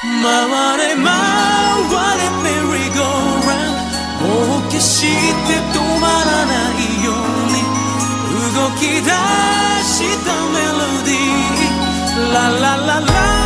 回れ回れメリーゴーランもう決して止まらないように。動き出したメロディー。ラララララ。